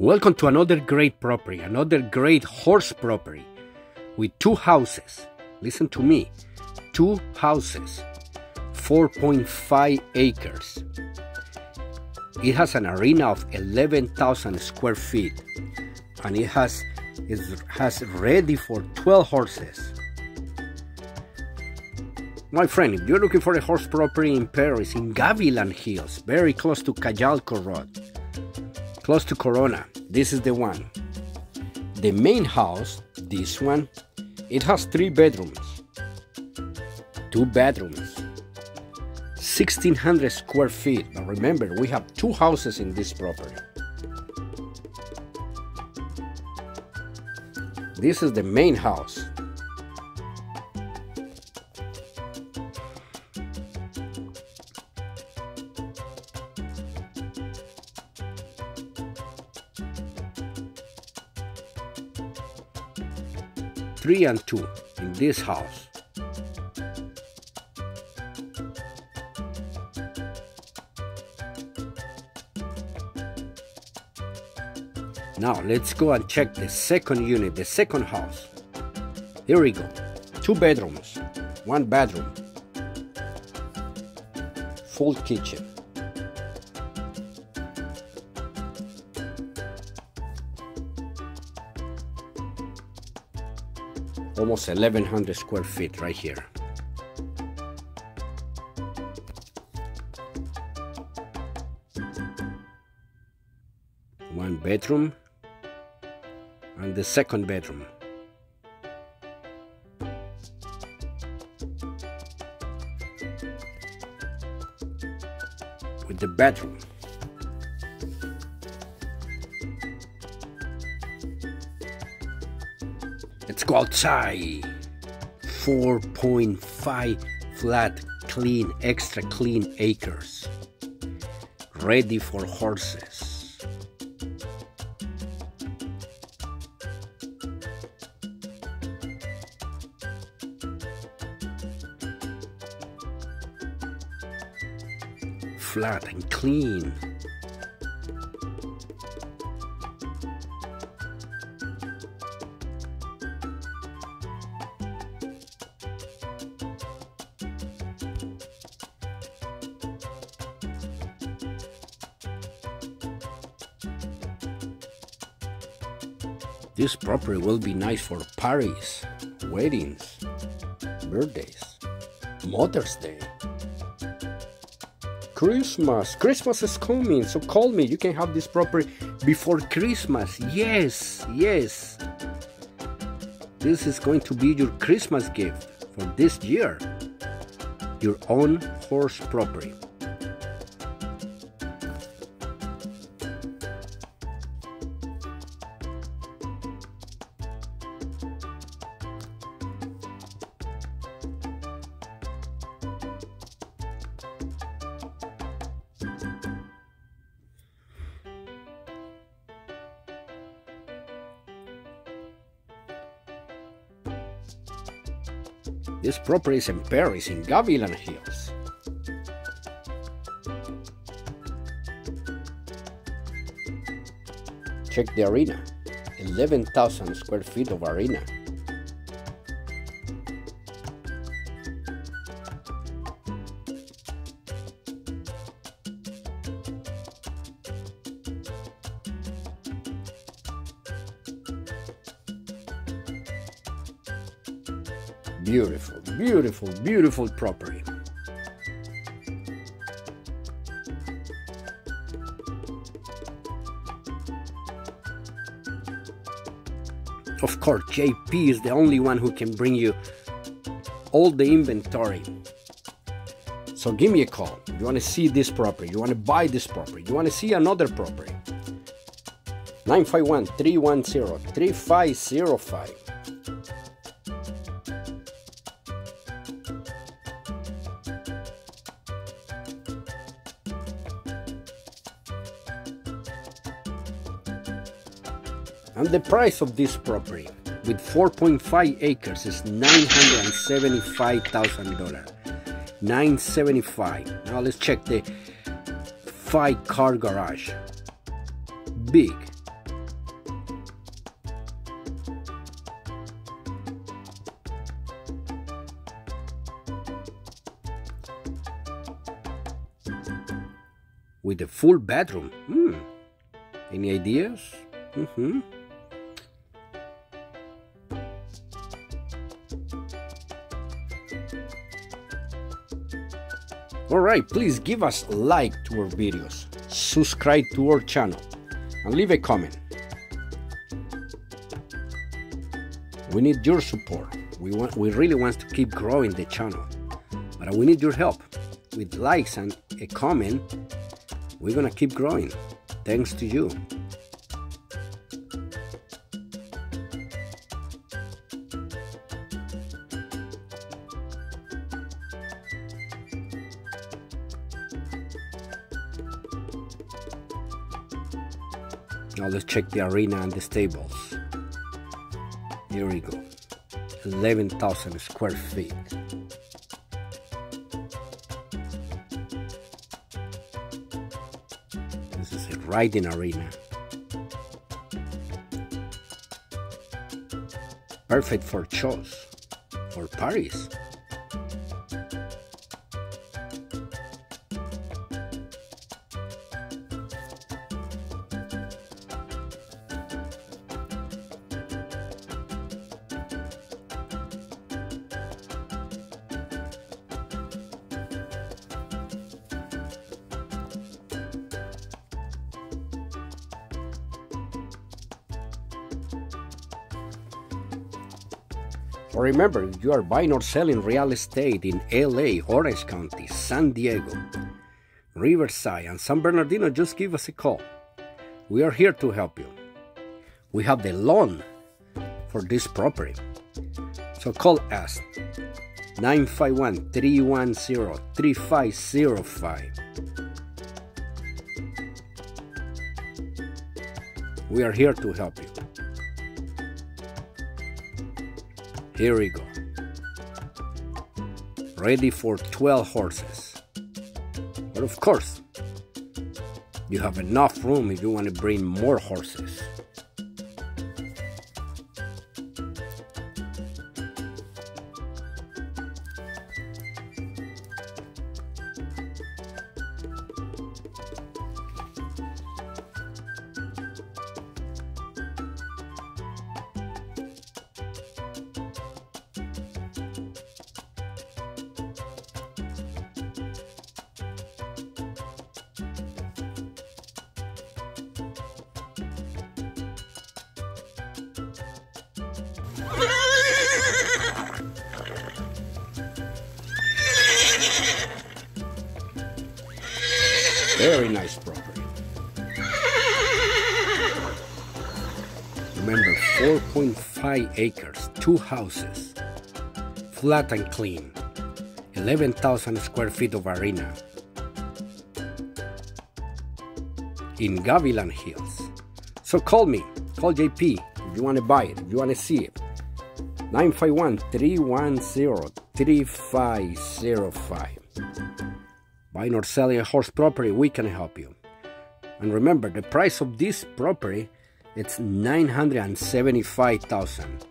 Welcome to another great property, another great horse property with two houses. Listen to me two houses, 4.5 acres. It has an arena of 11,000 square feet and it has, it has ready for 12 horses. My friend, if you're looking for a horse property in Perris, in Gavilan Hills, very close to Cajalco Road, close to Corona, this is the one. The main house, this one, it has three bedrooms, two bedrooms, 1600 square feet. But remember, we have two houses in this property. This is the main house. Three and two in this house. Now let's go and check the second unit, the second house. Here we go. Two bedrooms, one bedroom, full kitchen. Almost 1100 square feet right here. One bedroom and the second bedroom. With the bedroom. Let's 4.5 flat, clean, extra clean acres. Ready for horses. Flat and clean. This property will be nice for parties, weddings, birthdays, Mother's Day, Christmas. Christmas is coming, so call me. You can have this property before Christmas. Yes, yes. This is going to be your Christmas gift for this year. Your own horse property. This property is in Perris, in Gavilan Hills. Check the arena. 11,000 square feet of arena. Beautiful, beautiful, beautiful property. Of course, JP is the only one who can bring you all the inventory. So give me a call. You want to see this property, you want to buy this property, you want to see another property. 951 310 3505. the price of this property with 4.5 acres is $975,000. 975. Now let's check the five car garage. Big. With a full bedroom. Hmm. Any ideas? Mm-hmm. Alright, please give us like to our videos, subscribe to our channel, and leave a comment. We need your support. We want we really want to keep growing the channel. But we need your help. With likes and a comment, we're gonna keep growing. Thanks to you. Now let's check the arena and the stables. Here we go. 11,000 square feet. This is a riding arena. Perfect for shows, for parties. Remember, you are buying or selling real estate in LA, Orange County, San Diego, Riverside, and San Bernardino, just give us a call. We are here to help you. We have the loan for this property. So call us 951 310 3505. We are here to help you. Here we go. Ready for 12 horses. But of course, you have enough room if you want to bring more horses. Very nice property. Remember, 4.5 acres, two houses, flat and clean, 11,000 square feet of arena in Gavilan Hills. So call me, call JP if you want to buy it, if you want to see it. 951 310 3505. Buying or selling a horse property, we can help you. And remember, the price of this property it's 975,000.